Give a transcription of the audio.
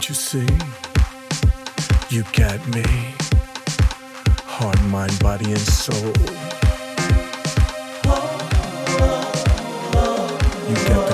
Can't you see? You got me. Heart, mind, body, and soul. You got